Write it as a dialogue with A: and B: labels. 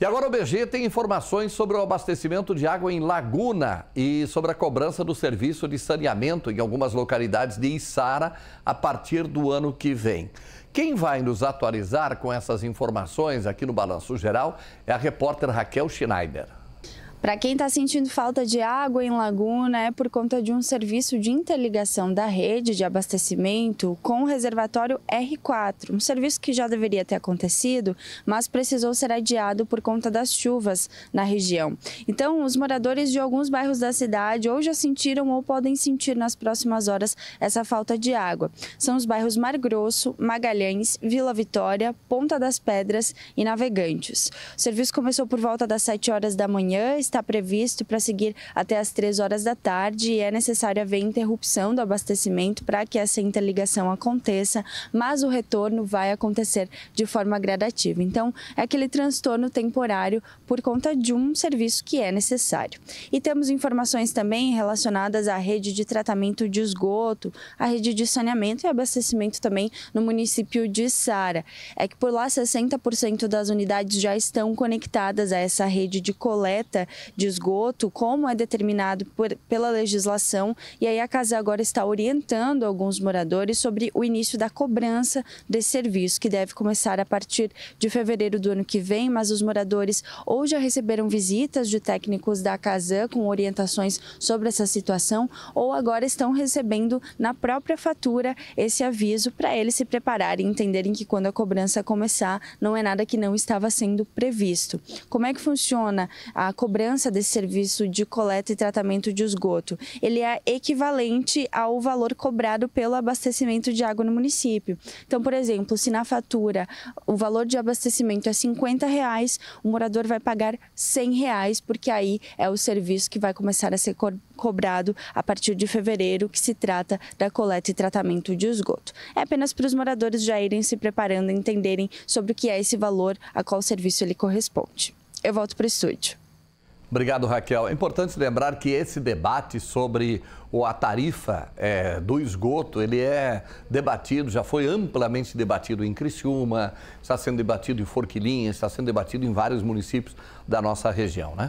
A: E agora o BG tem informações sobre o abastecimento de água em Laguna e sobre a cobrança do serviço de saneamento em algumas localidades de Içara a partir do ano que vem. Quem vai nos atualizar com essas informações aqui no Balanço Geral é a repórter Raquel Schneider.
B: Para quem está sentindo falta de água em Laguna, é por conta de um serviço de interligação da rede de abastecimento com o reservatório R4, um serviço que já deveria ter acontecido, mas precisou ser adiado por conta das chuvas na região. Então, os moradores de alguns bairros da cidade ou já sentiram ou podem sentir nas próximas horas essa falta de água. São os bairros Mar Grosso, Magalhães, Vila Vitória, Ponta das Pedras e Navegantes. O serviço começou por volta das 7 horas da manhã está previsto para seguir até as 3 horas da tarde e é necessário haver interrupção do abastecimento para que essa interligação aconteça, mas o retorno vai acontecer de forma gradativa. Então, é aquele transtorno temporário por conta de um serviço que é necessário. E temos informações também relacionadas à rede de tratamento de esgoto, à rede de saneamento e abastecimento também no município de Sara. É que por lá 60% das unidades já estão conectadas a essa rede de coleta de esgoto, como é determinado por, pela legislação, e aí a Casa agora está orientando alguns moradores sobre o início da cobrança desse serviço, que deve começar a partir de fevereiro do ano que vem, mas os moradores ou já receberam visitas de técnicos da Casa com orientações sobre essa situação, ou agora estão recebendo na própria fatura esse aviso para eles se prepararem e entenderem que quando a cobrança começar, não é nada que não estava sendo previsto. Como é que funciona a cobrança? Cobrança desse serviço de coleta e tratamento de esgoto, ele é equivalente ao valor cobrado pelo abastecimento de água no município. Então, por exemplo, se na fatura o valor de abastecimento é 50 reais, o morador vai pagar 100 reais, porque aí é o serviço que vai começar a ser co cobrado a partir de fevereiro, que se trata da coleta e tratamento de esgoto. É apenas para os moradores já irem se preparando, entenderem sobre o que é esse valor, a qual serviço ele corresponde. Eu volto para o estúdio.
A: Obrigado, Raquel. É importante lembrar que esse debate sobre a tarifa é, do esgoto, ele é debatido, já foi amplamente debatido em Criciúma, está sendo debatido em Forquilinha, está sendo debatido em vários municípios da nossa região, né?